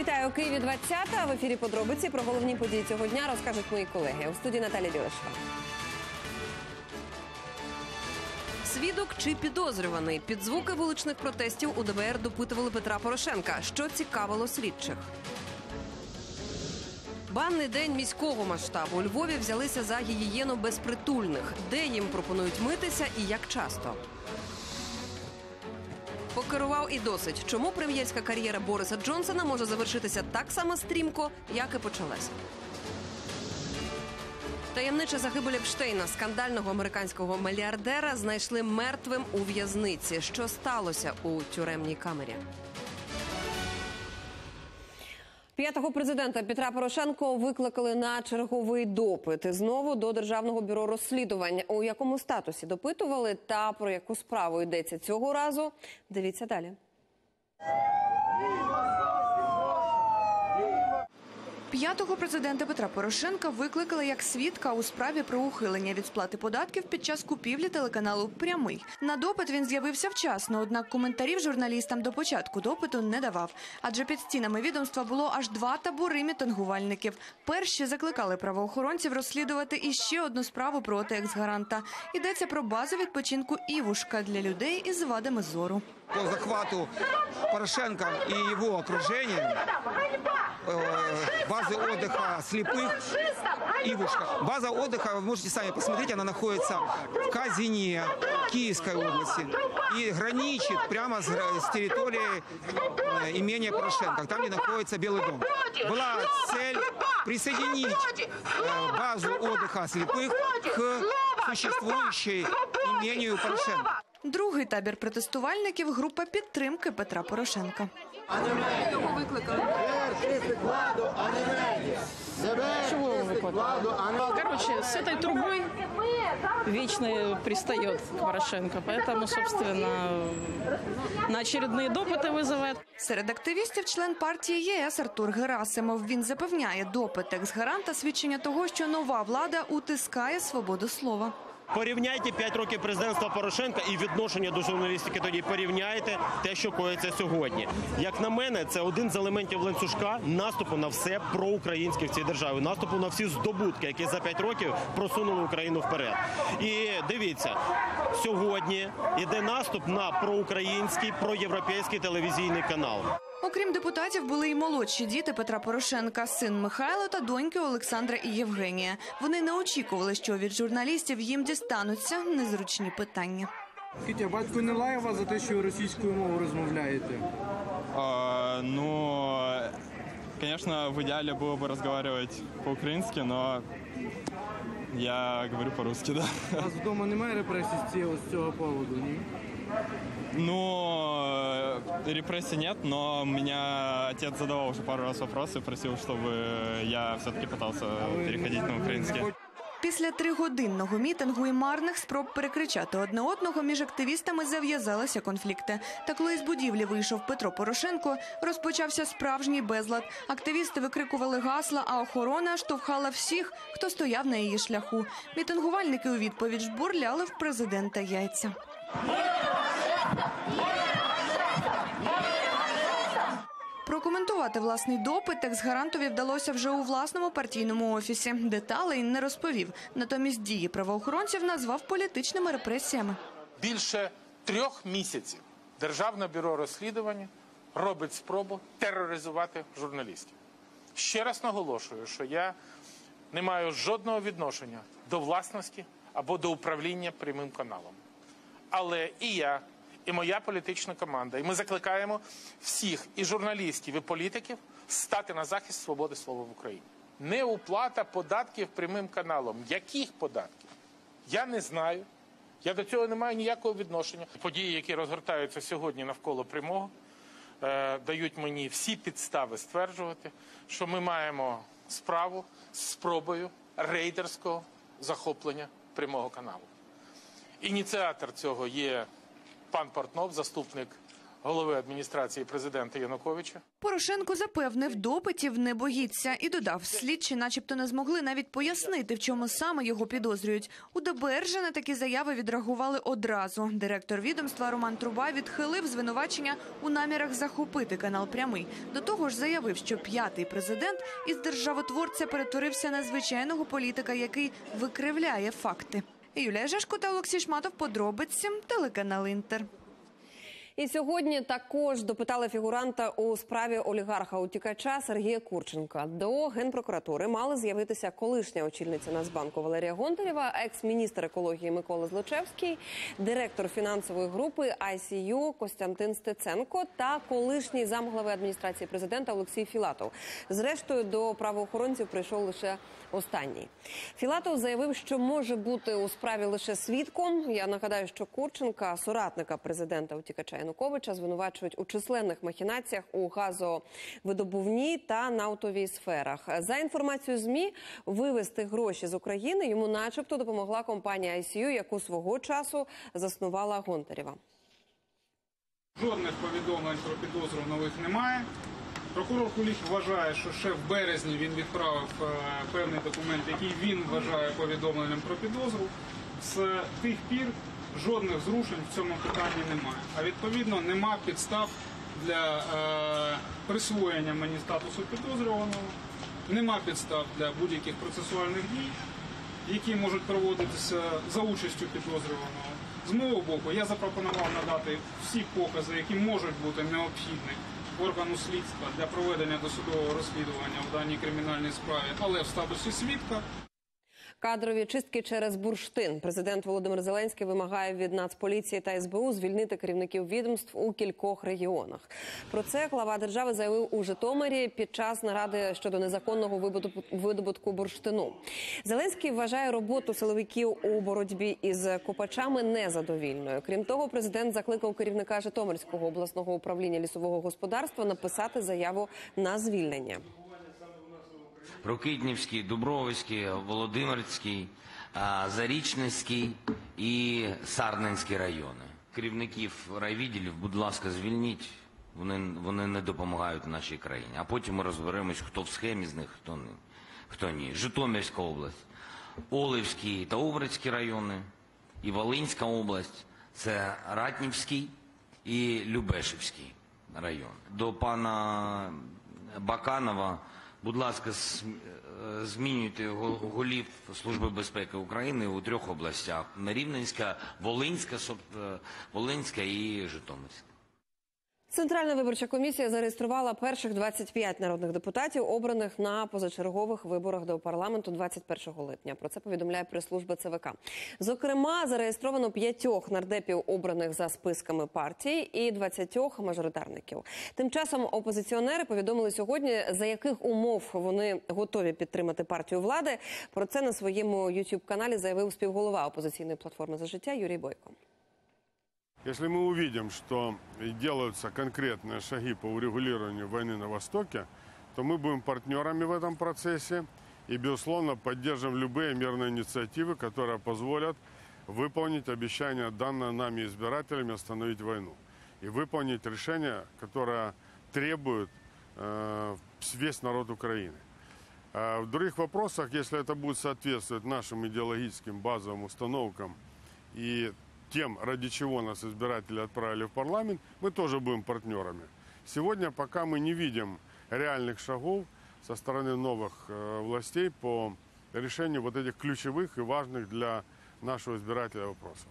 Вітаю у Києві 20 В ефірі подробиці про головні події цього дня розкажуть мої колеги. У студії Наталія Білишева. Свідок чи підозрюваний під звуки вуличних протестів у ДБР допитували Петра Порошенка. Що цікавило слідчих? Банний день міського масштабу у Львові взялися за гігієну безпритульних, де їм пропонують митися і як часто. Покерував і досить. Чому прем'єрська кар'єра Бориса Джонсона може завершитися так само стрімко, як і почалася? Таємнича загибель Епштейна, скандального американського мільярдера, знайшли мертвим у в'язниці. Що сталося у тюремній камері? П'ятого президента Петра Порошенко викликали на черговий допит знову до державного бюро розслідувань. У якому статусі допитували та про яку справу йдеться цього разу? Дивіться далі. П'ятого президента Петра Порошенка викликали як свідка у справі про ухилення від сплати податків під час купівлі телеканалу Прямий. На допит він з'явився вчасно, однак коментарів журналістам до початку допиту не давав. Адже під стінами відомства було аж два табори мітингувальників. Перші закликали правоохоронців розслідувати іще одну справу проти екс-гаранта. Йдеться про базу відпочинку Івушка для людей із вадами зору. по захвату Порошенко и его окружения э, базы отдыха слепых Ивушка. База отдыха, вы можете сами посмотреть, она находится в Казине, Киевской области и граничит прямо с, гра- с территорией э, имения Порошенко, там, где находится Белый дом. Была цель присоединить э, базу отдыха слепых к существующей имению Порошенко. Другий табір протестувальників група підтримки Петра Порошенка. Чего он выкладывал? Короче, с этой трубой вечно пристает к Порошенко. Поэтому, собственно, на очередные допыты вызывает. Серед активістів член партії ЄС Артур Герасимов. Він запевняє, допит екс-гаранта свідчення того, що нова влада утискає свободу слова. Порівняйте 5 років президентства Порошенка і відношення до журналістики. Тоді порівняйте те, що коїться сьогодні. Як на мене, це один з елементів ланцюжка наступу на все проукраїнське в цій державі, наступу на всі здобутки, які за 5 років просунули Україну вперед. І дивіться, сьогодні йде наступ на проукраїнський, проєвропейський телевізійний канал. Окрім депутатів, були й молодші діти Петра Порошенка, син Михайло та доньки Олександра і Євгенія. Вони не очікували, що від журналістів їм дістануться незручні питання. А батько не лає вас за те, що ви російською мовою розмовляєте? А, ну, конечно, в идеале было бы разговаривать по-украински, но я говорю по-русски, да. У вас вдома немає репресій з цього, з цього поводу, ні? Ну, э, репрессий нет, но меня отец задавал уже пару раз вопросы, просил, чтобы я все-таки пытался переходить на украинский. Після тригодинного мітингу і марних спроб перекричати одне одного між активістами зав'язалися конфлікти. Та коли з будівлі вийшов Петро Порошенко, розпочався справжній безлад. Активісти викрикували гасла, а охорона штовхала всіх, хто стояв на її шляху. Мітингувальники у відповідь жбурляли в президента яйця. Прокоментувати власний допит екс-гарантові вдалося вже у власному партійному офісі. Деталей не розповів. Натомість дії правоохоронців назвав політичними репресіями. більше трьох місяців Державне бюро розслідування робить спробу тероризувати журналістів. Ще раз наголошую, що я не маю жодного відношення до власності або до управління прямим каналом. Але і я, і моя політична команда, і ми закликаємо всіх і журналістів, і політиків стати на захист свободи слова в Україні. Неуплата податків прямим каналом. Яких податків? Я не знаю. Я до цього не маю ніякого відношення. Події, які розгортаються сьогодні навколо прямого, е, дають мені всі підстави стверджувати, що ми маємо справу з спробою рейдерського захоплення прямого каналу. Ініціатор цього є пан Портнов, заступник голови адміністрації президента Януковича. Порошенко запевнив, допитів не боїться і додав, слідчі начебто не змогли навіть пояснити, в чому саме його підозрюють. У ДБР же на такі заяви відреагували одразу. Директор відомства Роман Труба відхилив звинувачення у намірах захопити канал прямий. До того ж, заявив, що п'ятий президент із державотворця перетворився на звичайного політика, який викривляє факти. Юлія Жешко та Олексій Шматов. Подробиці телеканал Інтер. І сьогодні також допитали фігуранта у справі олігарха утікача Сергія Курченка. До генпрокуратури мали з'явитися колишня очільниця Нацбанку Валерія Гонтарєва, екс-міністр екології Микола Злочевський, директор фінансової групи ICU Костянтин Стеценко та колишній замглави адміністрації президента Олексій Філатов. Зрештою, до правоохоронців прийшов лише останній. Філатов заявив, що може бути у справі лише свідком. Я нагадаю, що Курченка, соратника президента утікача Януковича, звинувачують у численних махінаціях у газовидобувній та наутовій сферах. За інформацією змі, вивести гроші з України йому, начебто, допомогла компанія ICU, яку свого часу заснувала Гонтарєва. Жодних повідомлень про підозру нових немає. Прокурор Кулік вважає, що ще в березні він відправив е, певний документ, який він вважає повідомленням про підозру. З тих пір жодних зрушень в цьому питанні немає. А відповідно нема підстав для е, присвоєння мені статусу підозрюваного, нема підстав для будь-яких процесуальних дій, які можуть проводитися за участю підозрюваного. З мого боку, я запропонував надати всі покази, які можуть бути необхідні органу слідства для проведення досудового розслідування в даній кримінальній справі, але в статусі свідка. Кадрові чистки через бурштин. Президент Володимир Зеленський вимагає від Нацполіції та СБУ звільнити керівників відомств у кількох регіонах. Про це глава держави заявив у Житомирі під час наради щодо незаконного видобутку- бурштину. Зеленський вважає роботу силовиків у боротьбі із копачами незадовільною. Крім того, президент закликав керівника Житомирського обласного управління лісового господарства написати заяву на звільнення. Рокитнівський, Дубровицький, Володимирський, а, Зарічненський і Сарненський райони. Керівників райвідділів, будь ласка, звільніть. Вони, вони не допомагають нашій країні. А потім ми розберемось, хто в схемі з них, хто ні. Хто ні. Житомирська область, Оливський та Оврицький райони, і Волинська область. Це Ратнівський і Любешівський район. До пана Баканова, будь ласка, е, змінюйте го- голів Служби безпеки України у трьох областях: Рівненська, Волинська, е, Волинська і Житомирська. Центральна виборча комісія зареєструвала перших 25 народних депутатів, обраних на позачергових виборах до парламенту 21 липня. Про це повідомляє прес-служба ЦВК. Зокрема, зареєстровано п'ятьох нардепів, обраних за списками партій, і 20 мажоритарників. Тим часом опозиціонери повідомили сьогодні, за яких умов вони готові підтримати партію влади. Про це на своєму youtube каналі заявив співголова опозиційної платформи за життя Юрій Бойко. Если мы увидим, что делаются конкретные шаги по урегулированию войны на Востоке, то мы будем партнерами в этом процессе и, безусловно, поддержим любые мирные инициативы, которые позволят выполнить обещание, данное нами избирателями, остановить войну. И выполнить решение, которое требует э, весь народ Украины. А в других вопросах, если это будет соответствовать нашим идеологическим базовым установкам и тем, ради чего нас избиратели отправили в парламент, мы тоже будем партнерами. Сегодня пока мы не видим реальных шагов со стороны новых э, властей по решению вот этих ключевых и важных для нашего избирателя вопросов.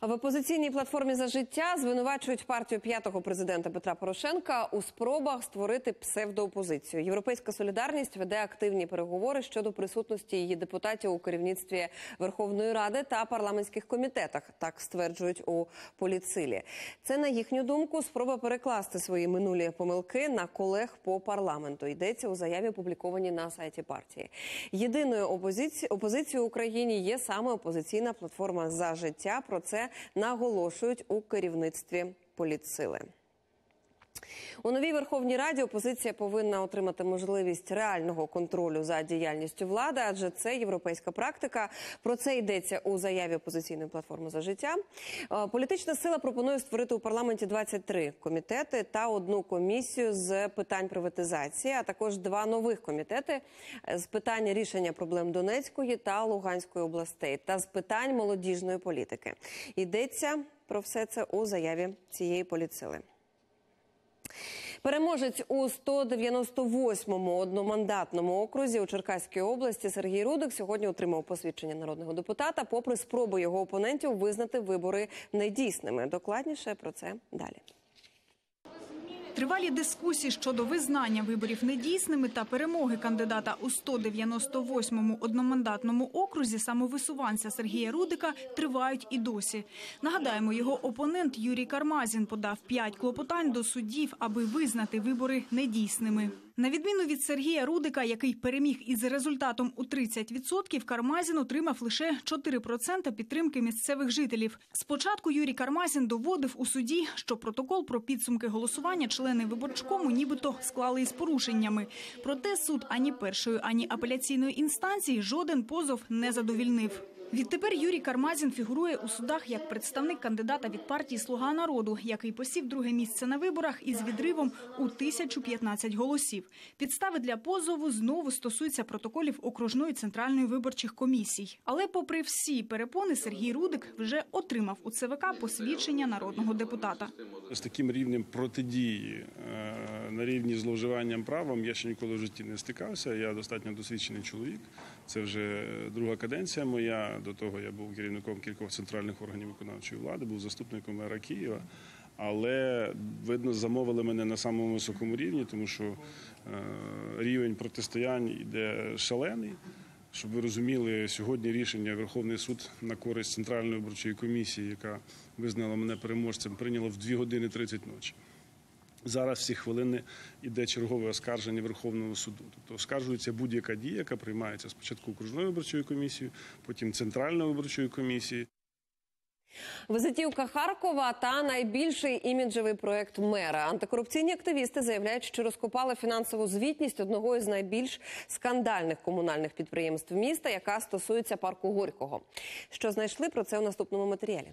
В опозиційній платформі за життя звинувачують партію п'ятого президента Петра Порошенка у спробах створити псевдоопозицію. Європейська солідарність веде активні переговори щодо присутності її депутатів у керівництві Верховної Ради та парламентських комітетах. Так стверджують у поліцилі. Це на їхню думку спроба перекласти свої минулі помилки на колег по парламенту. Йдеться у заяві, опублікованій на сайті партії. Єдиною опозиці... опозицією Україні є саме опозиційна платформа за життя. Про це наголошують у керівництві політсили. У новій Верховній Раді опозиція повинна отримати можливість реального контролю за діяльністю влади, адже це європейська практика. Про це йдеться у заяві опозиційної платформи за життя. Е, Політична сила пропонує створити у парламенті 23 комітети та одну комісію з питань приватизації, а також два нових комітети з питань рішення проблем Донецької та Луганської областей та з питань молодіжної політики. Йдеться про все це у заяві цієї політсили. Переможець у 198-му одномандатному окрузі у Черкаській області Сергій Рудик сьогодні отримав посвідчення народного депутата, попри спробу його опонентів визнати вибори недійсними. Докладніше про це далі. Тривалі дискусії щодо визнання виборів недійсними та перемоги кандидата у 198-му одномандатному окрузі самовисуванця Сергія Рудика тривають і досі. Нагадаємо, його опонент Юрій Кармазін подав п'ять клопотань до суддів, аби визнати вибори недійсними. На відміну від Сергія Рудика, який переміг із результатом у 30%, Кармазін отримав лише 4% підтримки місцевих жителів. Спочатку Юрій Кармазін доводив у суді, що протокол про підсумки голосування члени виборчкому нібито склали із порушеннями. Проте суд ані першої, ані апеляційної інстанції жоден позов не задовільнив. Відтепер Юрій Кармазін фігурує у судах як представник кандидата від партії Слуга народу, який посів друге місце на виборах із відривом у 1015 голосів. Підстави для позову знову стосуються протоколів окружної центральної виборчих комісій. Але, попри всі перепони, Сергій Рудик вже отримав у ЦВК посвідчення народного депутата. З таким рівнем протидії е, на рівні зловживанням правом я ще ніколи в житті не стикався. Я достатньо досвідчений чоловік. Це вже друга каденція моя. До того я був керівником кількох центральних органів виконавчої влади, був заступником мера Києва. Але видно, замовили мене на самому високому рівні, тому що е, рівень протистоянь іде шалений. Щоб ви розуміли, сьогодні рішення Верховний суд на користь центральної виборчої комісії, яка визнала мене переможцем, прийняло в 2 години 30 ночі. Зараз всі хвилини йде чергове оскарження Верховного суду. Тобто оскаржується будь-яка дія, яка приймається спочатку окружною виборчою комісією, потім центральною виборчою комісією. Визитівка Харкова та найбільший іміджевий проект мера. Антикорупційні активісти заявляють, що розкопали фінансову звітність одного із найбільш скандальних комунальних підприємств міста, яка стосується парку Горького. Що знайшли про це у наступному матеріалі?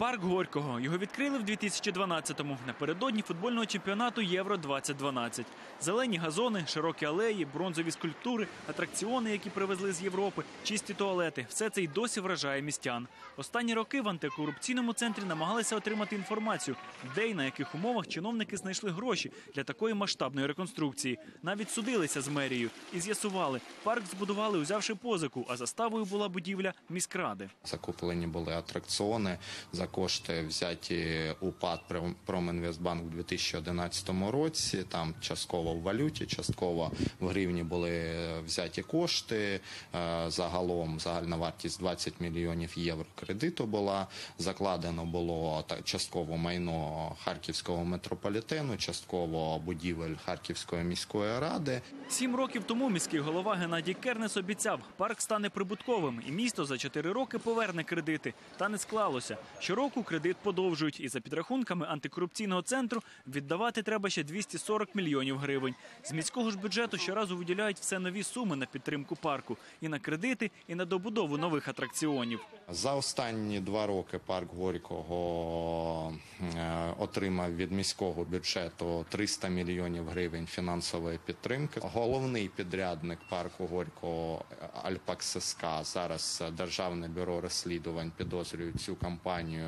Парк Горького. Його відкрили в 2012-му напередодні футбольного чемпіонату Євро 2012. Зелені газони, широкі алеї, бронзові скульптури, атракціони, які привезли з Європи, чисті туалети. Все це й досі вражає містян. Останні роки в антикорупційному центрі намагалися отримати інформацію, де і на яких умовах чиновники знайшли гроші для такої масштабної реконструкції. Навіть судилися з мерією і з'ясували, парк збудували, узявши позику, а заставою була будівля міськради. Закуплені були атракціони кошти взяті у ПАД Промінвестбанк у 2011 році. Там частково в валюті, частково в гривні були взяті кошти. Е, Загалом загальна вартість 20 мільйонів євро кредиту була. Закладено було частково майно Харківського метрополітену, частково будівель Харківської міської ради. Сім років тому міський голова Геннадій Кернес обіцяв, парк стане прибутковим, і місто за чотири роки поверне кредити. Та не склалося. Щороку кредит подовжують, і за підрахунками антикорупційного центру віддавати треба ще 240 мільйонів гривень. З міського ж бюджету щоразу виділяють все нові суми на підтримку парку і на кредити, і на добудову нових атракціонів. За останні два роки парк Горького е, отримав від міського бюджету 300 мільйонів гривень фінансової підтримки. Головний підрядник парку Горького Альпакс СК зараз Державне бюро розслідувань підозрює цю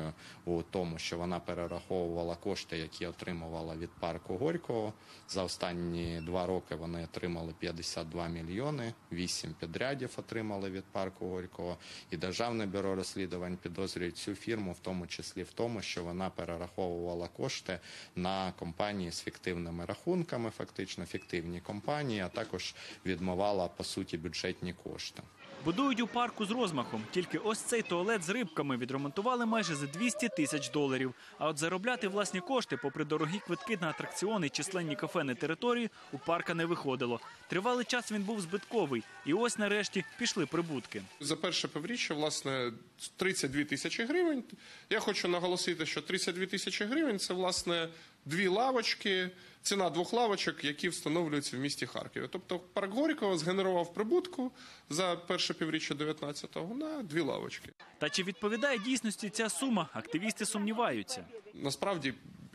компанію у тому, що вона перераховувала кошти, які отримувала від парку Горького. За останні два роки вони отримали 52 мільйони, 8 підрядів отримали від парку Горького. І Державне бюро розслідувань підозрює цю фірму, в тому числі в тому, що вона перераховувала кошти на компанії з фіктивними рахунками, фактично фіктивні компанії, а також відмивала по суті бюджетні кошти. Будують у парку з розмахом. Тільки ось цей туалет з рибками відремонтували майже за 200 тисяч доларів. А от заробляти власні кошти, попри дорогі квитки на атракціони, численні кафе на території, у парка не виходило. Тривалий час він був збитковий, і ось нарешті пішли прибутки. За перше півріччя, власне, 32 тисячі гривень. Я хочу наголосити, що 32 тисячі гривень це власне дві лавочки, ціна двох лавочок, які встановлюються в місті Харкові. Тобто парк Горького згенерував прибутку за перше півріччя 19-го на дві лавочки. Та чи відповідає дійсності ця сума? Активісти сумніваються. Насправді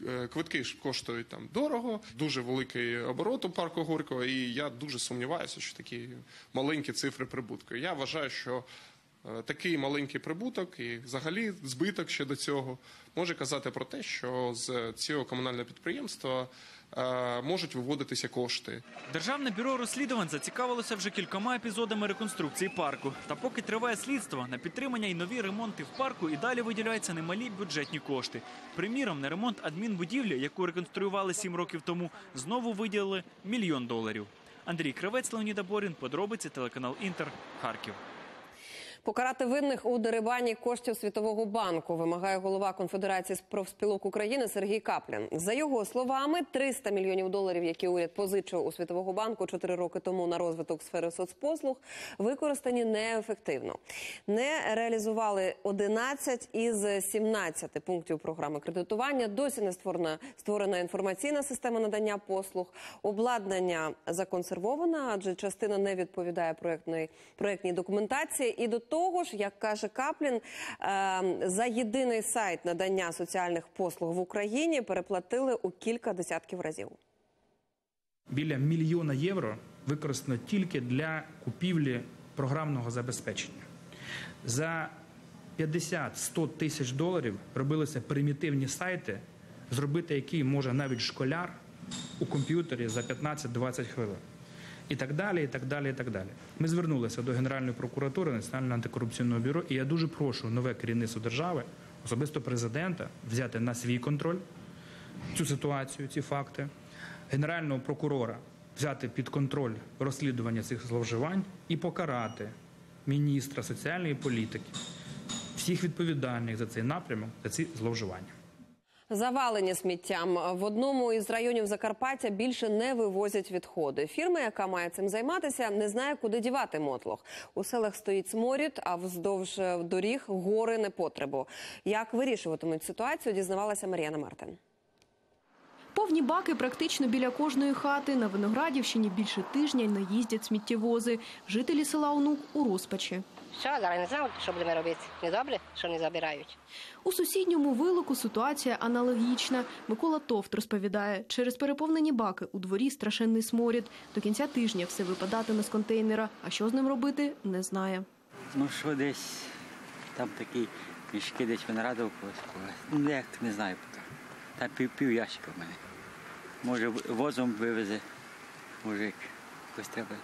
е, квитки коштують там дорого, дуже великий оборот у парку Горького, і я дуже сумніваюся, що такі маленькі цифри прибутку. Я вважаю, що такий маленький прибуток і взагалі збиток ще до цього може казати про те, що з цього комунального підприємства е, можуть виводитися кошти. Державне бюро розслідувань зацікавилося вже кількома епізодами реконструкції парку. Та поки триває слідство на підтримання і нові ремонти в парку, і далі виділяються немалі бюджетні кошти. Приміром, на ремонт адмінбудівлі, яку реконструювали сім років тому, знову виділили мільйон доларів. Андрій Кравець, Леоніда Борін, подробиці телеканал Інтер, Харків. Покарати винних у дерибані коштів Світового банку вимагає голова Конфедерації профспілок України Сергій Каплін. За його словами, 300 мільйонів доларів, які уряд позичив у Світового банку 4 роки тому на розвиток сфери соцпослуг, використані неефективно. Не реалізували 11 із 17 пунктів програми кредитування. Досі не створена створена інформаційна система надання послуг. Обладнання законсервоване, адже частина не відповідає проектної проектній документації. І до того ж, як каже Каплін, е, за єдиний сайт надання соціальних послуг в Україні переплатили у кілька десятків разів. Біля мільйона євро використано тільки для купівлі програмного забезпечення. За 50-100 тисяч доларів робилися примітивні сайти, зробити які може навіть школяр у комп'ютері за 15-20 хвилин. І так далі, і так далі, і так далі. Ми звернулися до Генеральної прокуратури Національного антикорупційного бюро, і я дуже прошу нове керівництво держави, особисто президента, взяти на свій контроль цю ситуацію, ці факти, генерального прокурора взяти під контроль розслідування цих зловживань і покарати міністра соціальної політики, всіх відповідальних за цей напрямок, за ці зловживання. Завалені сміттям в одному із районів Закарпаття більше не вивозять відходи. Фірма, яка має цим займатися, не знає, куди дівати мотлох. У селах стоїть сморід, а вздовж доріг гори непотребу. Як вирішуватимуть ситуацію, дізнавалася Мар'яна Мартин. Повні баки практично біля кожної хати. На Виноградівщині більше тижня не їздять сміттєвози. Жителі села Онук у розпачі. Що, зараз не знаю, що будемо робити. Не добре, що не забирають. У сусідньому вилоку ситуація аналогічна. Микола Товт розповідає, через переповнені баки у дворі страшенний сморід. До кінця тижня все випадатиме з контейнера. А що з ним робити, не знає. Ну що десь там такі мішки десь когось. Ну як не знаю. Та пів, пів ящика в мене. Може возом вивезе мужик. Якось треба.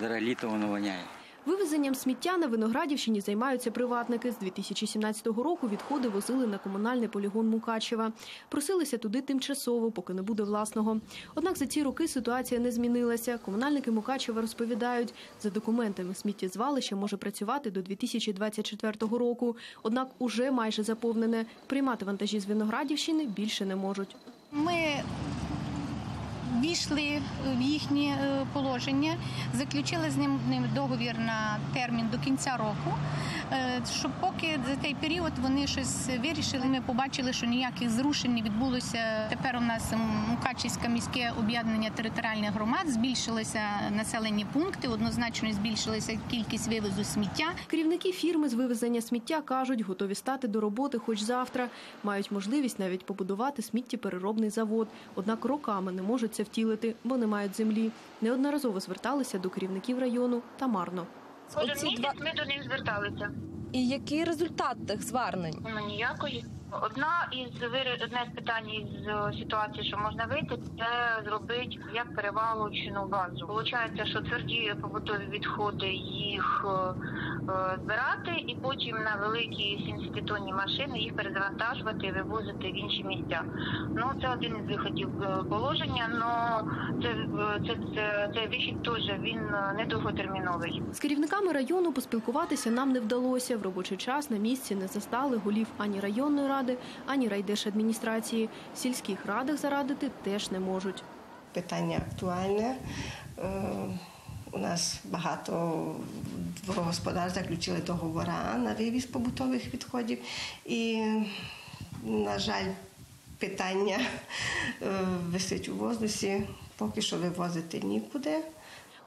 Зараз літо воно воняє. Вивезенням сміття на Виноградівщині займаються приватники. З 2017 року відходи возили на комунальний полігон Мукачева. Просилися туди тимчасово, поки не буде власного. Однак за ці роки ситуація не змінилася. Комунальники Мукачева розповідають, за документами сміттєзвалище може працювати до 2024 року. Однак уже майже заповнене. Приймати вантажі з Виноградівщини більше не можуть. Ми війшли в їхнє е, положення, заключили з ним договір на термін до кінця року. е, Щоб поки за цей період вони щось вирішили, ми побачили, що ніяких зрушень не відбулося. Тепер у нас Мукачівське міське об'єднання територіальних громад збільшилися населені пункти, однозначно збільшилася кількість вивозу сміття. Керівники фірми з вивезення сміття кажуть, готові стати до роботи хоч завтра. Мають можливість навіть побудувати сміттєпереробний завод. Однак роками не можуть це втілити, бо не мають землі. Неодноразово зверталися до керівників району та марно. Кожен місяць ми до них зверталися. І який результат тих звернень? Ну ніякої. Одна із одне з питань із е, ситуації, що можна вийти, це зробити як перевалочну базу. Получається, що тверді побутові відходи їх е, е, збирати і потім на великі 70-тонні машини їх перезавантажувати і вивозити в інші місця. Ну це один із виходів положення. але це, це, це, цей вихід теж він не довготерміновий. З керівниками району поспілкуватися нам не вдалося. В робочий час на місці не застали голів ані районної ради, ані райдержадміністрації. В сільських радах зарадити теж не можуть. питання актуальне. Е, У нас багато господарств заключили договори на вивіз побутових відходів. І, на жаль, питання е, висить у воздусі, поки що вивозити нікуди.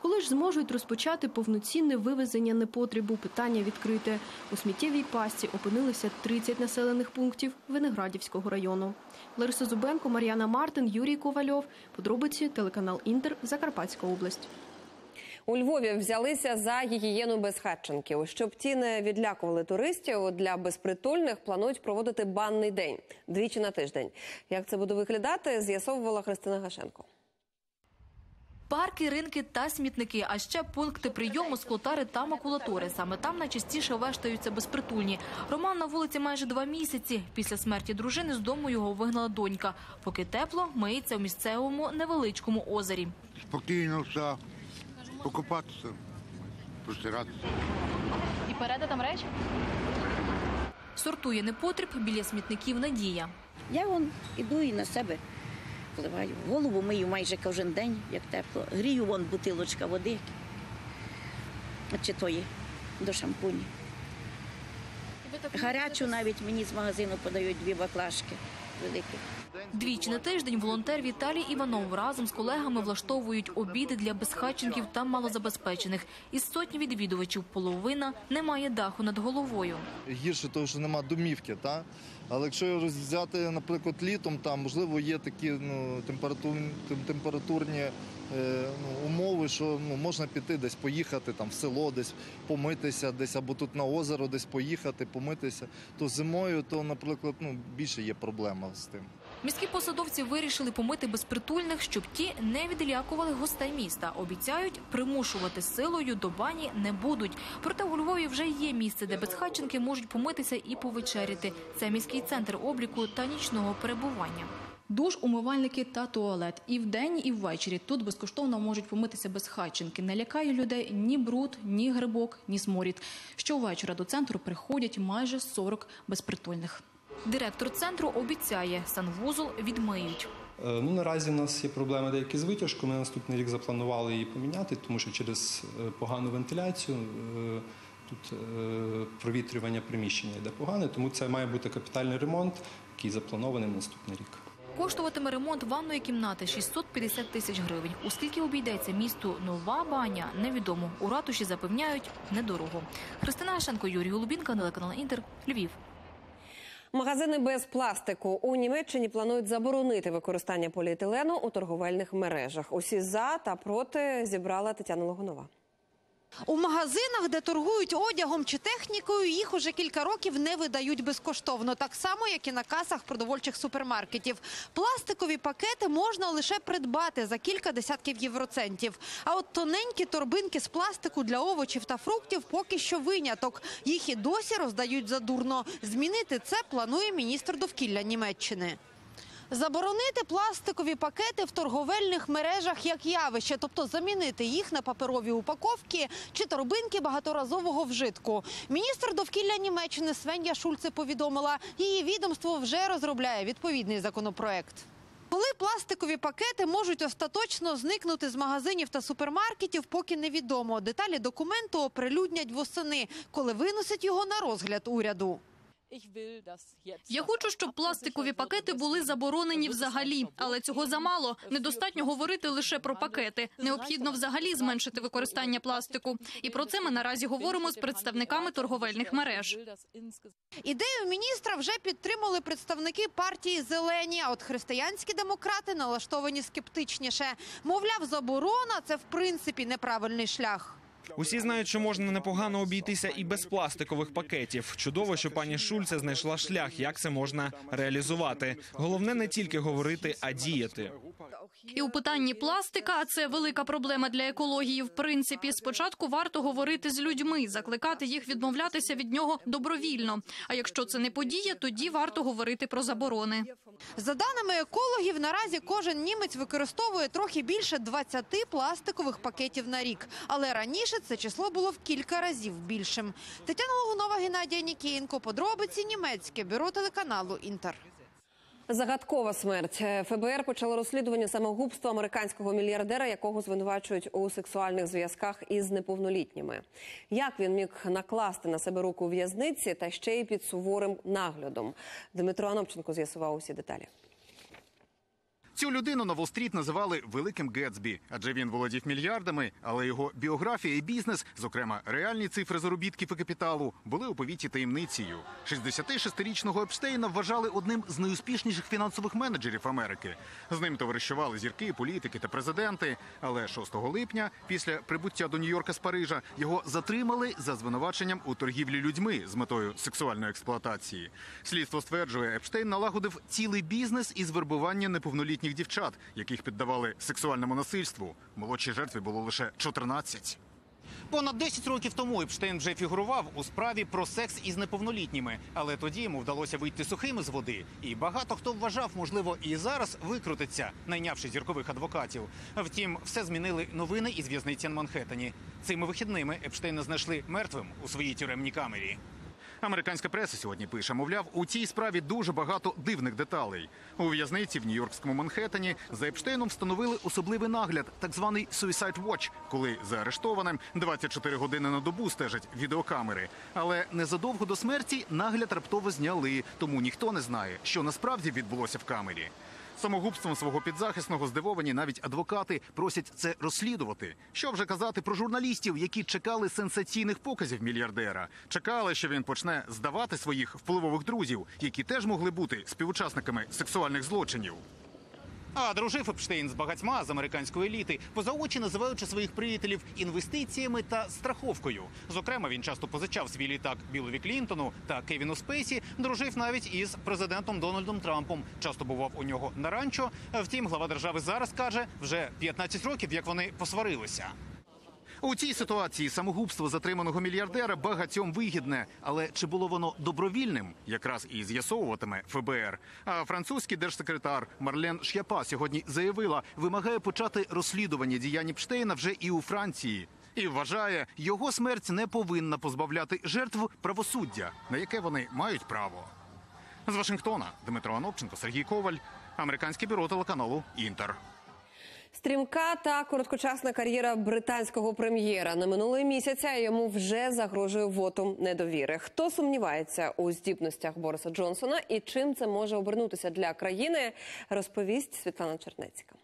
Коли ж зможуть розпочати повноцінне вивезення непотребу, питання відкрите. У сміттєвій пастці опинилися 30 населених пунктів Виноградівського району. Лариса Зубенко, Мар'яна Мартин, Юрій Ковальов. Подробиці телеканал Інтер, Закарпатська область. У Львові взялися за гігієну безхатченків. Щоб ті не відлякували туристів, для безпритульних планують проводити банний день двічі на тиждень. Як це буде виглядати, з'ясовувала Христина Гашенко. Парки, ринки та смітники, а ще пункти прийому, склотари та макулатури. Саме там найчастіше вештаються безпритульні. Роман на вулиці майже два місяці. Після смерті дружини з дому його вигнала донька. Поки тепло, миється в місцевому невеличкому озері. Спокійно все, покупатися, простиратися. І переда там речі? Сортує непотріб біля смітників Надія. Я вон іду і на себе впливаю. Голову мию майже кожен день, як тепло. Грію вон бутилочка води. Чи тої до шампуні. Гарячу навіть мені з магазину подають дві баклажки великі. Двічі на тиждень волонтер Віталій Іванов разом з колегами влаштовують обіди для безхатченків та малозабезпечених. Із сотні відвідувачів половина не має даху над головою. гірше, того, що нема домівки, та? Але якщо взяти, наприклад, літом, там можливо є такі ну, температурні, температурні ну, умови, що ну, можна піти десь поїхати там в село, десь помитися, десь або тут на озеро, десь поїхати, помитися. То зимою, то, наприклад, ну, більше є проблема з тим. Міські посадовці вирішили помити безпритульних, щоб ті не відлякували гостей міста. Обіцяють, примушувати силою до бані не будуть. Проте у Львові вже є місце, де безхатченки можуть помитися і повечеряти. Це міський центр обліку та нічного перебування. Душ, умивальники та туалет. І вдень, і ввечері тут безкоштовно можуть помитися безхатченки. Не лякає людей ні бруд, ні грибок, ні сморід. Щовечора до центру приходять майже 40 безпритульних. Директор центру обіцяє, санвузол відмиють. Е, Ну, наразі в нас є проблеми деякі з витяжкою. Ми наступний рік запланували її поміняти, тому що через е, погану вентиляцію е, тут провітрювання приміщення йде погане, тому це має бути капітальний ремонт, який запланований на наступний рік. Коштуватиме ремонт ванної кімнати 650 тисяч гривень. У скільки обійдеться місту нова баня, невідомо. У ратуші запевняють недорого. Христина Гашенко, Юрій Голубінка, телеканал Інтер, Львів. Магазини без пластику у Німеччині планують заборонити використання поліетилену у торговельних мережах. Усі за та проти зібрала Тетяна Логунова. У магазинах, де торгують одягом чи технікою, їх уже кілька років не видають безкоштовно, так само, як і на касах продовольчих супермаркетів. Пластикові пакети можна лише придбати за кілька десятків євроцентів. А от тоненькі торбинки з пластику для овочів та фруктів поки що виняток. Їх і досі роздають задурно. Змінити це планує міністр довкілля Німеччини. Заборонити пластикові пакети в торговельних мережах як явище, тобто замінити їх на паперові упаковки чи торбинки багаторазового вжитку. Міністр довкілля Німеччини Свен'я Шульце повідомила, її відомство вже розробляє відповідний законопроект. Коли пластикові пакети можуть остаточно зникнути з магазинів та супермаркетів, поки невідомо. Деталі документу оприлюднять восени, коли виносять його на розгляд уряду. Я хочу, щоб пластикові пакети були заборонені взагалі, але цього замало. Недостатньо говорити лише про пакети. Необхідно взагалі зменшити використання пластику. І про це ми наразі говоримо з представниками торговельних мереж. Ідею міністра вже підтримали представники партії Зелені. А от християнські демократи налаштовані скептичніше. Мовляв, заборона це в принципі неправильний шлях. Усі знають, що можна непогано обійтися і без пластикових пакетів. Чудово, що пані Шульце знайшла шлях, як це можна реалізувати. Головне не тільки говорити, а діяти. І у питанні пластика а це велика проблема для екології. В принципі, спочатку варто говорити з людьми, закликати їх відмовлятися від нього добровільно. А якщо це не подіє, тоді варто говорити про заборони. За даними екологів, наразі кожен німець використовує трохи більше 20 пластикових пакетів на рік. Але раніше це число було в кілька разів більшим. Тетяна Логунова, Геннадія Нікієнко. Подробиці німецьке бюро телеканалу Інтер. Загадкова смерть. ФБР почало розслідування самогубства американського мільярдера, якого звинувачують у сексуальних зв'язках із неповнолітніми. Як він міг накласти на себе руку в'язниці та ще й під суворим наглядом? Дмитро Анопченко з'ясував усі деталі. Цю людину на Уолл-стріт називали великим Гетсбі, адже він володів мільярдами, але його біографія і бізнес, зокрема реальні цифри заробітків і капіталу, були у повіті таємницею. 66-річного Епштейна вважали одним з найуспішніших фінансових менеджерів Америки. З ним товаришували зірки, політики та президенти. Але 6 липня, після прибуття до Нью-Йорка з Парижа, його затримали за звинуваченням у торгівлі людьми з метою сексуальної експлуатації. Слідство стверджує, Епштейн налагодив цілий бізнес із вербування неповнолітніх дівчат, яких піддавали сексуальному насильству. Молодшій жертві було лише 14. Понад 10 років тому Епштейн вже фігурував у справі про секс із неповнолітніми, але тоді йому вдалося вийти сухим із води. І багато хто вважав, можливо, і зараз викрутиться, найнявши зіркових адвокатів. Втім, все змінили новини із в'язниці на Манхеттені. Цими вихідними Епштейна знайшли мертвим у своїй тюремній камері. Американська преса сьогодні пише, мовляв, у цій справі дуже багато дивних деталей. У в'язниці в Нью-Йоркському Манхеттені за Епштейном встановили особливий нагляд, так званий Suicide Watch, коли за арештованим 24 години на добу стежать відеокамери. Але незадовго до смерті нагляд раптово зняли, тому ніхто не знає, що насправді відбулося в камері. Самогубством свого підзахисного здивовані навіть адвокати просять це розслідувати. Що вже казати про журналістів, які чекали сенсаційних показів мільярдера, чекали, що він почне здавати своїх впливових друзів, які теж могли бути співучасниками сексуальних злочинів. А дружив Епштейн з багатьма з американської еліти, поза очі називаючи своїх приятелів інвестиціями та страховкою. Зокрема, він часто позичав свій літак Білові Клінтону та Кевіну Спейсі. Дружив навіть із президентом Дональдом Трампом. Часто бував у нього на ранчо. Втім, глава держави зараз каже, вже 15 років, як вони посварилися. У цій ситуації самогубство затриманого мільярдера багатьом вигідне, але чи було воно добровільним, якраз і з'ясовуватиме ФБР. А французький держсекретар Марлен Ш'япа сьогодні заявила, вимагає почати розслідування діянь Епштейна вже і у Франції. І вважає, його смерть не повинна позбавляти жертв правосуддя, на яке вони мають право. З Вашингтона Дмитро Анопченко, Сергій Коваль, американське бюро телеканалу Інтер. Стрімка та короткочасна кар'єра британського прем'єра на минулий місяця йому вже загрожує вотом недовіри. Хто сумнівається у здібностях Бориса Джонсона і чим це може обернутися для країни, розповість Світлана Чернецька.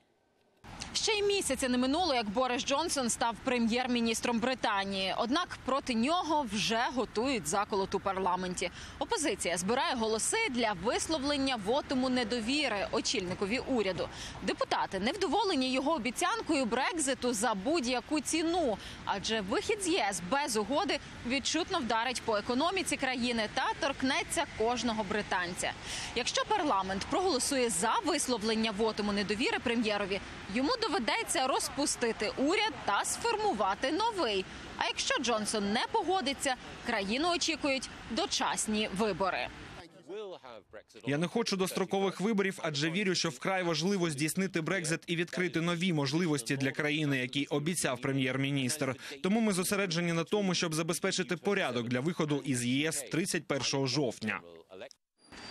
Ще й місяця не минуло, як Борис Джонсон став прем'єр-міністром Британії. Однак проти нього вже готують заколот у парламенті. Опозиція збирає голоси для висловлення вотуму недовіри очільникові уряду. Депутати невдоволені його обіцянкою Брекзиту за будь-яку ціну, адже вихід з ЄС без угоди відчутно вдарить по економіці країни та торкнеться кожного британця. Якщо парламент проголосує за висловлення вотуму недовіри прем'єрові, йому доведеться розпустити уряд та сформувати новий. А якщо Джонсон не погодиться, країну очікують дочасні вибори. Я не хочу дострокових виборів, адже вірю, що вкрай важливо здійснити Брекзит і відкрити нові можливості для країни, які обіцяв прем'єр-міністр. Тому ми зосереджені на тому, щоб забезпечити порядок для виходу із ЄС 31 жовтня.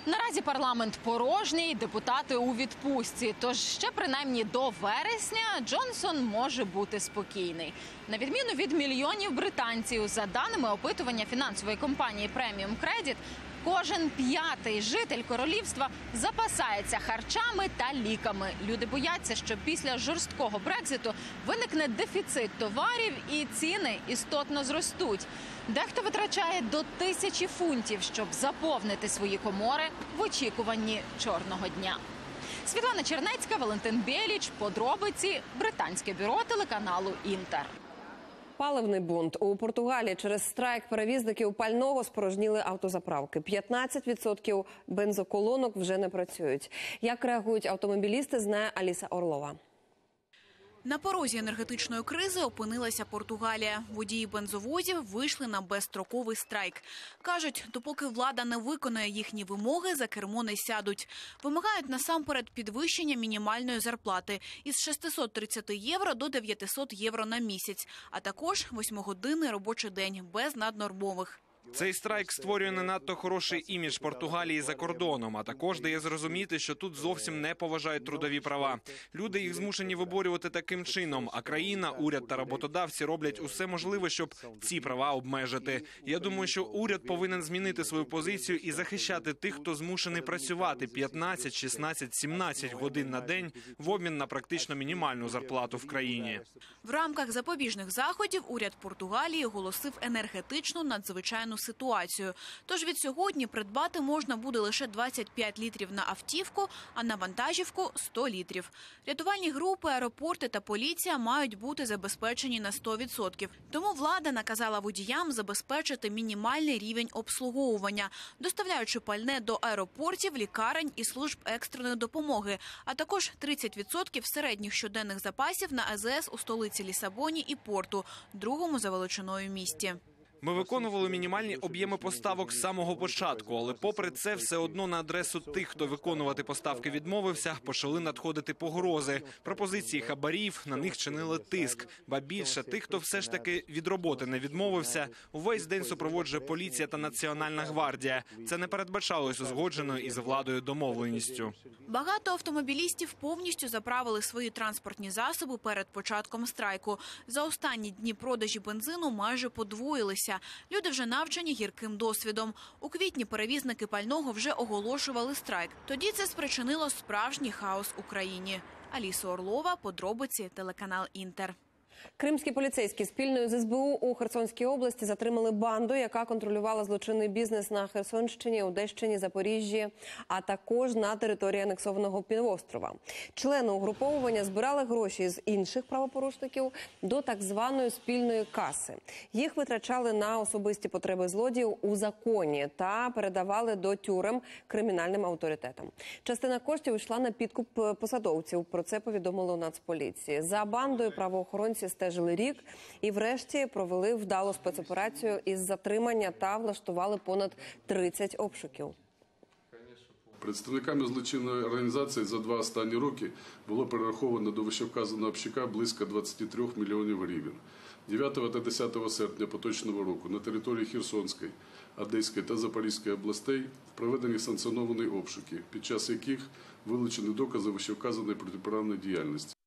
Наразі парламент порожній, депутати у відпустці. Тож ще принаймні до вересня Джонсон може бути спокійний. На відміну від мільйонів британців, за даними опитування фінансової компанії Premium Credit, Кожен п'ятий житель королівства запасається харчами та ліками. Люди бояться, що після жорсткого брекзиту виникне дефіцит товарів і ціни істотно зростуть. Дехто витрачає до тисячі фунтів, щоб заповнити свої комори в очікуванні чорного дня. Світлана Чернецька, Валентин Біліч. Подробиці британське бюро телеканалу Інтер. Паливний бунт у Португалії через страйк перевізників пального спорожніли автозаправки. 15% бензоколонок вже не працюють. Як реагують автомобілісти, знає Аліса Орлова. На порозі енергетичної кризи опинилася Португалія. Водії бензовозів вийшли на безстроковий страйк. Кажуть, допоки влада не виконує їхні вимоги, за кермо не сядуть. Вимагають насамперед підвищення мінімальної зарплати із 630 євро до 900 євро на місяць, а також восьмигодинний робочий день без наднормових. Цей страйк створює не надто хороший імідж Португалії за кордоном, а також дає зрозуміти, що тут зовсім не поважають трудові права. Люди їх змушені виборювати таким чином. А країна, уряд та роботодавці роблять усе можливе, щоб ці права обмежити. Я думаю, що уряд повинен змінити свою позицію і захищати тих, хто змушений працювати 15, 16, 17 годин на день в обмін на практично мінімальну зарплату в країні. В рамках запобіжних заходів уряд Португалії оголосив енергетичну надзвичайну ситуацію. Тож від сьогодні придбати можна буде лише 25 літрів на автівку, а на вантажівку – 100 літрів. Рятувальні групи, аеропорти та поліція мають бути забезпечені на 100%. Тому влада наказала водіям забезпечити мінімальний рівень обслуговування, доставляючи пальне до аеропортів, лікарень і служб екстреної допомоги, а також 30% середніх щоденних запасів на АЗС у столиці Лісабоні і Порту, другому за величиною місті. Ми виконували мінімальні об'єми поставок з самого початку, але попри це, все одно на адресу тих, хто виконувати поставки відмовився, почали надходити погрози. Пропозиції хабарів на них чинили тиск. Ба більше тих, хто все ж таки від роботи не відмовився, увесь день супроводжує поліція та національна гвардія. Це не передбачалось узгодженою із владою домовленістю. Багато автомобілістів повністю заправили свої транспортні засоби перед початком страйку. За останні дні продажі бензину майже подвоїлися. Люди вже навчені гірким досвідом. У квітні перевізники пального вже оголошували страйк. Тоді це спричинило справжній хаос у країні. Аліса Орлова, подробиці, телеканал Інтер. Кримські поліцейські спільною з СБУ у Херсонській області затримали банду, яка контролювала злочинний бізнес на Херсонщині, Одещині, Запоріжжі, а також на території анексованого півострова. Члени угруповування збирали гроші з інших правопорушників до так званої спільної каси. Їх витрачали на особисті потреби злодіїв у законі та передавали до тюрем кримінальним авторитетам. Частина коштів йшла на підкуп посадовців. Про це повідомили у Нацполіції. За бандою правоохоронці стежили рік і, врешті, провели вдалу спецоперацію із затримання та влаштували понад 30 обшуків. Представниками злочинної організації за два останні роки було перераховано до вищевказаного общака близько 23 мільйонів гривень. 9 та 10 серпня поточного року на території Херсонської, Одеської та Запорізької областей проведені санкціоновані обшуки, під час яких вилучені докази вищевказаної протиправної діяльності.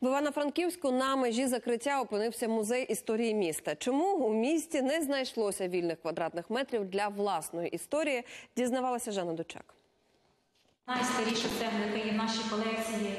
В Івано-Франківську на межі закриття опинився музей історії міста. Чому у місті не знайшлося вільних квадратних метрів для власної історії? Дізнавалася Жанна Дучак. Найстаріше темники яка є в колекції,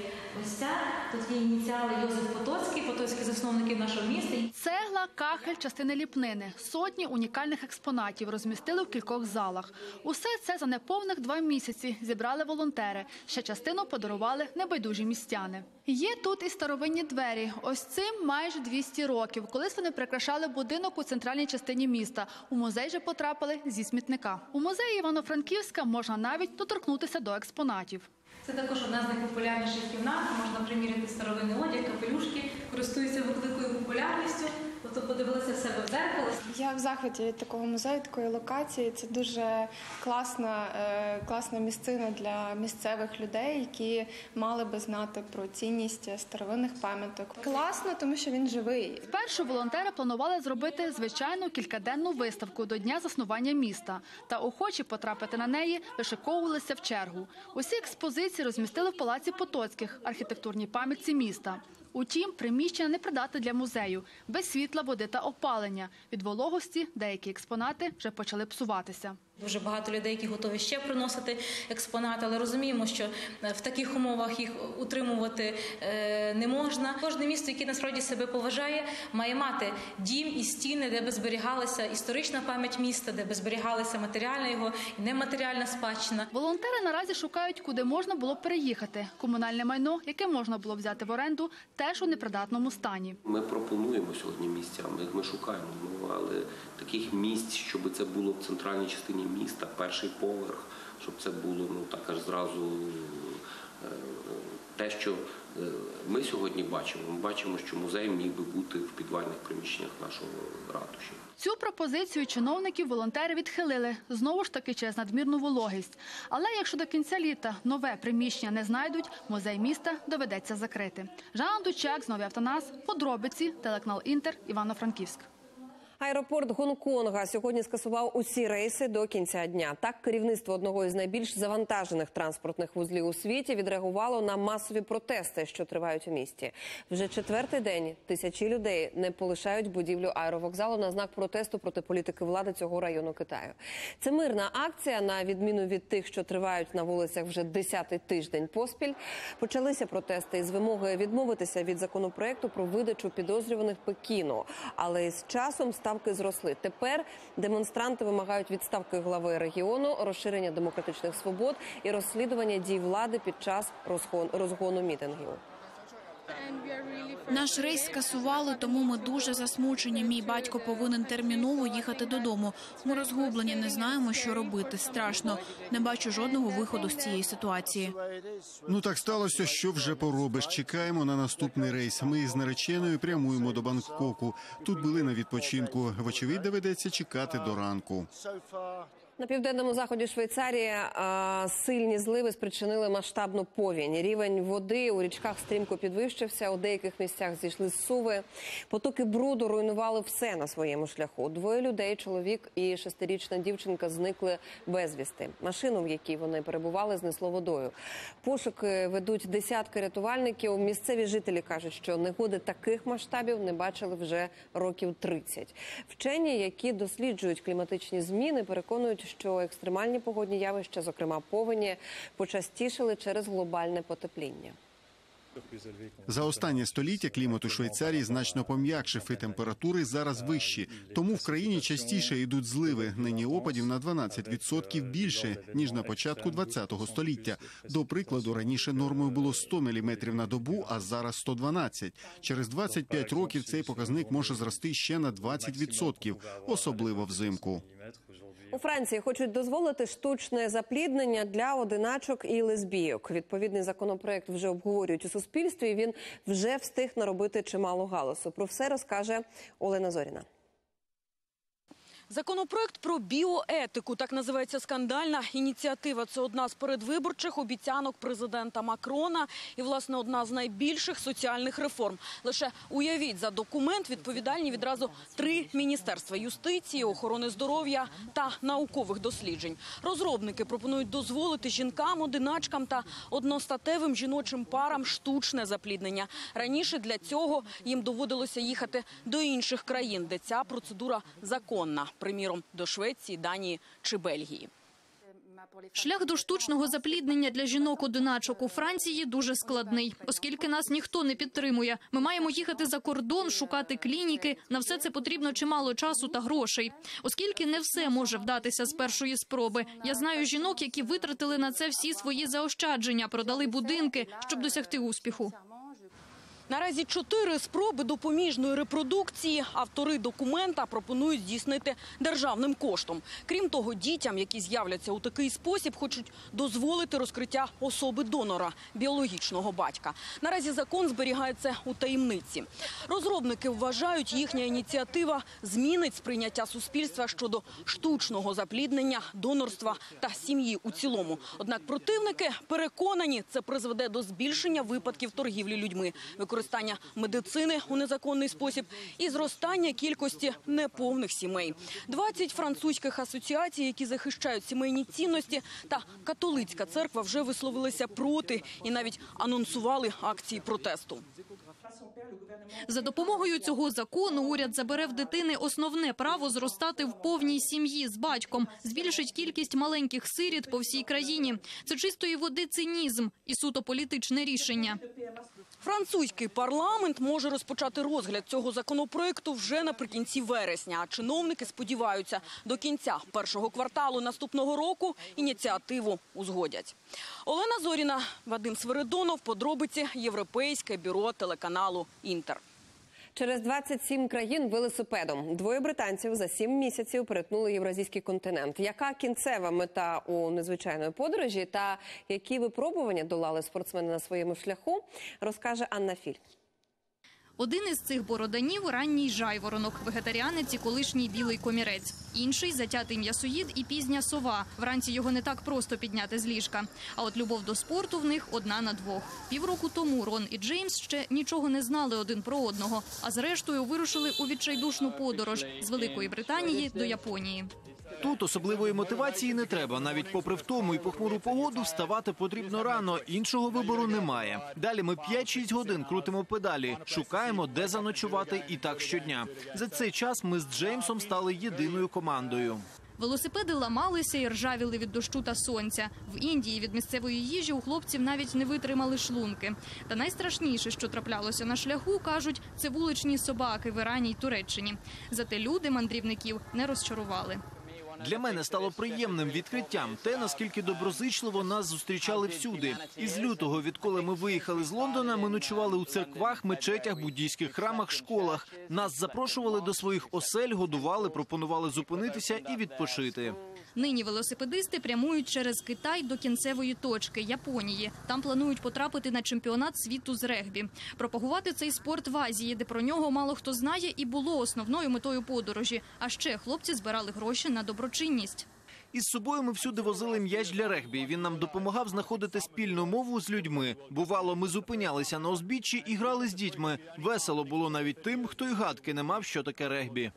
ця. Тут є ініціали Йозеф Потоцький, Потоцький засновників нашого міста. Цегла, кахель, частини ліпнини, сотні унікальних експонатів розмістили в кількох залах. Усе це за неповних два місяці зібрали волонтери. Ще частину подарували небайдужі містяни. Є тут і старовинні двері. Ось цим майже 200 років. Колись вони прикрашали будинок у центральній частині міста. У музей же потрапили зі смітника. У музеї Івано-Франківська можна навіть доторкнутися до експонатів. Це також одна з найпопулярніших кімнат. Можна приміряти старовинний одяг, капелюшки, користуються великою популярністю. Тобто подивилися в себе в дзеркало. Я в захваті від такого музею, такої локації. Це дуже класна, е, класна місцина для місцевих людей, які мали би знати про цінність старовинних пам'яток. Класно, тому що він живий. Спершу волонтери планували зробити звичайну кількаденну виставку до дня заснування міста. Та охочі потрапити на неї вишиковувалися в чергу. Усі експозиції розмістили в палаці Потоцьких, архітектурній пам'ятці міста. Утім, приміщення не придати для музею, без світла, води та опалення. Від вологості деякі експонати вже почали псуватися. Дуже багато людей, які готові ще приносити експонати, але розуміємо, що е, в таких умовах їх утримувати е, не можна. Кожне місто, яке насправді себе поважає, має мати дім і стіни, де би зберігалася історична пам'ять міста, де би зберігалася матеріальна його і нематеріальна спадщина. Волонтери наразі шукають, куди можна було б переїхати. Комунальне майно, яке можна було взяти в оренду, теж у непридатному стані. Ми пропонуємо сьогодні місця. Ми, ми шукаємо, ну, але таких місць, щоб це було в центральній частині міста, перший поверх, щоб це було ну так аж зразу е, те, що е, ми сьогодні бачимо. Ми бачимо, що музей міг би бути в підвальних приміщеннях нашого ратуші. Цю пропозицію чиновників волонтери відхилили знову ж таки через надмірну вологість. Але якщо до кінця літа нове приміщення не знайдуть, музей міста доведеться закрити. Жанна Дучак, знову автонас, подробиці, телеканал Інтер, Івано-Франківськ. Аеропорт Гонконга сьогодні скасував усі рейси до кінця дня. Так, керівництво одного із найбільш завантажених транспортних вузлів у світі відреагувало на масові протести, що тривають у місті. Вже четвертий день тисячі людей не полишають будівлю аеровокзалу на знак протесту проти політики влади цього району Китаю. Це мирна акція, на відміну від тих, що тривають на вулицях вже десятий тиждень поспіль. Почалися протести із вимогою відмовитися від законопроекту про видачу підозрюваних Пекіну. Але з часом ставки зросли. Тепер демонстранти вимагають відставки глави регіону, розширення демократичних свобод і розслідування дій влади під час розгон- розгону мітингів. Наш рейс скасували, тому ми дуже засмучені. Мій батько повинен терміново їхати додому. Ми розгублені, не знаємо, що робити. Страшно. Не бачу жодного виходу з цієї ситуації. Ну так сталося, що вже поробиш. Чекаємо на наступний рейс. Ми з нареченою прямуємо до Бангкоку. Тут були на відпочинку. Вочевидь, доведеться чекати до ранку. На південному заході Швейцарії а, сильні зливи спричинили масштабну повінь. Рівень води у річках стрімко підвищився. У деяких місцях зійшли зсуви. Потоки бруду руйнували все на своєму шляху. Двоє людей, чоловік і шестирічна дівчинка, зникли безвісти. Машину, в якій вони перебували, знесло водою. Пошуки ведуть десятки рятувальників. Місцеві жителі кажуть, що негоди таких масштабів не бачили вже років 30. Вчені, які досліджують кліматичні зміни, переконують, що екстремальні погодні явища, зокрема повені, почастішали через глобальне потепління. За останнє століття клімат у Швейцарії значно пом'якшив, і температури зараз вищі. Тому в країні частіше йдуть зливи. Нині опадів на 12% більше ніж на початку 20-го століття. До прикладу, раніше нормою було 100 мм на добу, а зараз 112. Через 25 років цей показник може зрости ще на 20%, особливо взимку. У Франції хочуть дозволити штучне запліднення для одиначок і лесбійок. Відповідний законопроект вже обговорюють у суспільстві. і Він вже встиг наробити чимало галасу. Про все розкаже Олена Зоріна. Законопроект про біоетику так називається скандальна ініціатива. Це одна з передвиборчих обіцянок президента Макрона і власне одна з найбільших соціальних реформ. Лише уявіть за документ відповідальні відразу три міністерства юстиції, охорони здоров'я та наукових досліджень. Розробники пропонують дозволити жінкам, одиначкам та одностатевим жіночим парам штучне запліднення. Раніше для цього їм доводилося їхати до інших країн, де ця процедура законна приміром до Швеції, Данії чи Бельгії. Шлях до штучного запліднення для жінок-одиначок у Франції дуже складний, оскільки нас ніхто не підтримує. Ми маємо їхати за кордон, шукати клініки. На все це потрібно чимало часу та грошей. Оскільки не все може вдатися з першої спроби. Я знаю жінок, які витратили на це всі свої заощадження, продали будинки, щоб досягти успіху. Наразі чотири спроби допоміжної репродукції автори документа пропонують здійснити державним коштом. Крім того, дітям, які з'являться у такий спосіб, хочуть дозволити розкриття особи донора біологічного батька. Наразі закон зберігає це у таємниці. Розробники вважають, їхня ініціатива змінить сприйняття суспільства щодо штучного запліднення, донорства та сім'ї у цілому. Однак противники переконані, це призведе до збільшення випадків торгівлі людьми, використання медицини у незаконний спосіб і зростання кількості неповних сімей. 20 французьких асоціацій, які захищають сімейні цінності, та католицька церква вже висловилися проти і навіть анонсували акції протесту. За допомогою цього закону уряд забере в дитини основне право зростати в повній сім'ї з батьком, збільшить кількість маленьких сиріт по всій країні. Це чистої води цинізм і суто політичне рішення. Французький парламент може розпочати розгляд цього законопроекту вже наприкінці вересня. А чиновники сподіваються, до кінця першого кварталу наступного року ініціативу узгодять. Олена Зоріна, Вадим Свиридонов, подробиці Європейське бюро телеканалу Інтер. Через 27 країн велосипедом двоє британців за 7 місяців перетнули євразійський континент. Яка кінцева мета у незвичайної подорожі та які випробування долали спортсмени на своєму шляху, розкаже Анна Філь. Один із цих бороданів ранній жайворонок, вегетаріанець і колишній білий комірець. Інший затятий м'ясоїд і пізня сова. Вранці його не так просто підняти з ліжка. А от любов до спорту в них одна на двох. Півроку тому Рон і Джеймс ще нічого не знали один про одного, а зрештою вирушили у відчайдушну подорож з Великої Британії до Японії. Тут особливої мотивації не треба. Навіть попри втому і похмуру погоду, вставати потрібно рано. Іншого вибору немає. Далі ми 5-6 годин крутимо педалі, шукаємо, де заночувати, і так щодня. За цей час ми з Джеймсом стали єдиною командою. Велосипеди ламалися і ржавіли від дощу та сонця. В Індії від місцевої їжі у хлопців навіть не витримали шлунки. Та найстрашніше, що траплялося на шляху, кажуть, це вуличні собаки в Ірані й Туреччині. Зате люди мандрівників не розчарували. Для мене стало приємним відкриттям те, наскільки доброзичливо нас зустрічали всюди. Із лютого, відколи ми виїхали з Лондона, ми ночували у церквах, мечетях, буддійських храмах, школах. Нас запрошували до своїх осель, годували, пропонували зупинитися і відпочити. Нині велосипедисти прямують через Китай до кінцевої точки Японії. Там планують потрапити на чемпіонат світу з регбі. Пропагувати цей спорт в Азії, де про нього мало хто знає, і було основною метою подорожі. А ще хлопці збирали гроші на доброчинність. Із собою ми всюди возили м'яч для регбі. Він нам допомагав знаходити спільну мову з людьми. Бувало, ми зупинялися на узбіччі і грали з дітьми. Весело було навіть тим, хто й гадки не мав, що таке регбі.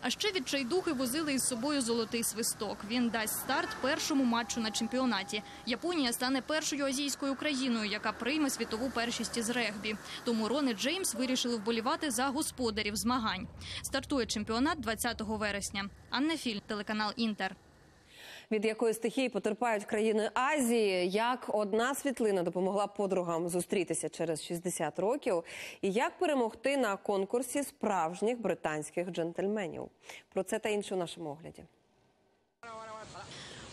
А ще відчайдухи возили із собою золотий свисток. Він дасть старт першому матчу на чемпіонаті. Японія стане першою азійською країною, яка прийме світову першість із регбі. Тому Рон і Джеймс вирішили вболівати за господарів змагань. Стартує чемпіонат 20 вересня. Анна Філь, телеканал Інтер. Від якої стихії потерпають країни Азії, як одна світлина допомогла подругам зустрітися через 60 років, і як перемогти на конкурсі справжніх британських джентльменів. Про це та інше у нашому огляді.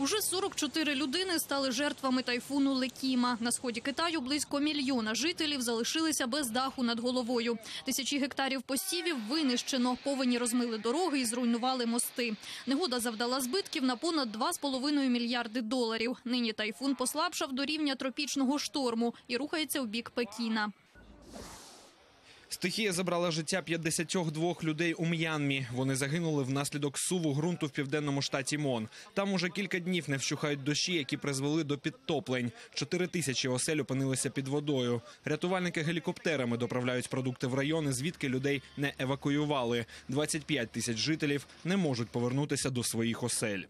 Уже 44 людини стали жертвами тайфуну Лекіма. На сході Китаю близько мільйона жителів залишилися без даху над головою. Тисячі гектарів посівів винищено. Повені розмили дороги і зруйнували мости. Негода завдала збитків на понад 2,5 мільярди доларів. Нині тайфун послабшав до рівня тропічного шторму і рухається в бік Пекіна. Стихія забрала життя 52 людей у М'янмі. Вони загинули внаслідок суву ґрунту в південному штаті Мон. Там уже кілька днів не вщухають дощі, які призвели до підтоплень. Чотири тисячі осель опинилися під водою. Рятувальники гелікоптерами доправляють продукти в райони, звідки людей не евакуювали. 25 тисяч жителів не можуть повернутися до своїх осель.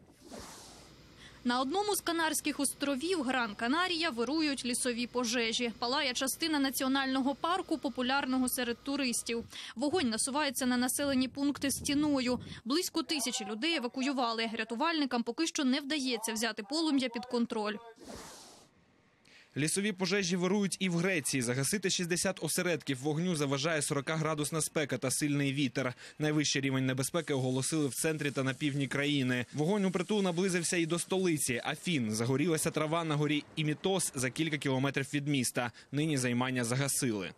На одному з Канарських островів Гран Канарія вирують лісові пожежі. Палає частина національного парку, популярного серед туристів. Вогонь насувається на населені пункти стіною. Близько тисячі людей евакуювали. Рятувальникам поки що не вдається взяти полум'я під контроль. Лісові пожежі вирують і в Греції. Загасити 60 осередків вогню заважає 40-градусна спека та сильний вітер. Найвищий рівень небезпеки оголосили в центрі та на півдні країни. Вогонь притул наблизився і до столиці. Афін загорілася трава на горі Імітос за кілька кілометрів від міста. Нині займання загасили.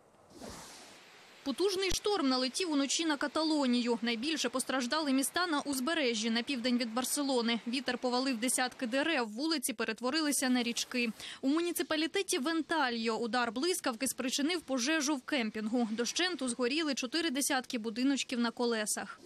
Потужний шторм налетів уночі на Каталонію. Найбільше постраждали міста на узбережжі на південь від Барселони. Вітер повалив десятки дерев, вулиці перетворилися на річки. У муніципалітеті Вентальо удар блискавки спричинив пожежу в кемпінгу. Дощенту згоріли чотири десятки будиночків на колесах.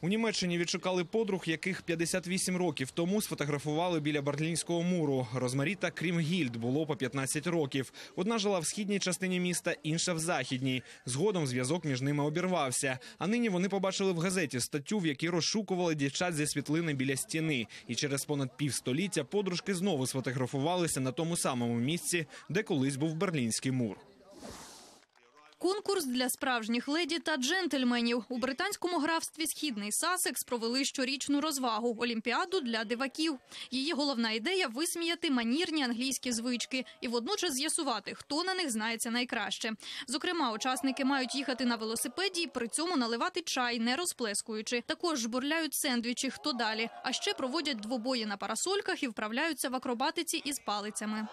У Німеччині відшукали подруг, яких 58 років тому сфотографували біля Берлінського муру. Розмаріта Крімгільд було по 15 років. Одна жила в східній частині міста, інша в західній. Згодом зв'язок між ними обірвався. А нині вони побачили в газеті статтю, в якій розшукували дівчат зі світлини біля стіни. І через понад півстоліття подружки знову сфотографувалися на тому самому місці, де колись був Берлінський мур. Конкурс для справжніх леді та джентльменів у британському графстві Східний Сасекс провели щорічну розвагу олімпіаду для диваків. Її головна ідея висміяти манірні англійські звички і водночас з'ясувати, хто на них знається найкраще. Зокрема, учасники мають їхати на велосипеді і при цьому наливати чай, не розплескуючи. Також жбурляють сендвічі, хто далі. А ще проводять двобої на парасольках і вправляються в акробатиці із палицями.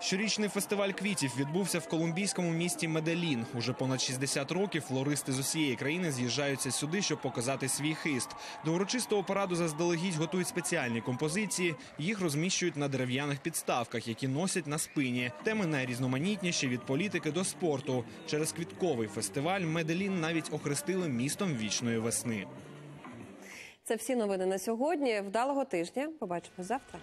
Щорічний фестиваль квітів відбувся в колумбійському місті Меделін. Уже понад 60 років флористи з усієї країни з'їжджаються сюди, щоб показати свій хист. До урочистого параду заздалегідь готують спеціальні композиції. Їх розміщують на дерев'яних підставках, які носять на спині. Теми найрізноманітніші від політики до спорту. Через квітковий фестиваль Меделін навіть охрестили містом вічної весни. Це всі новини на сьогодні. Вдалого тижня. Побачимо завтра.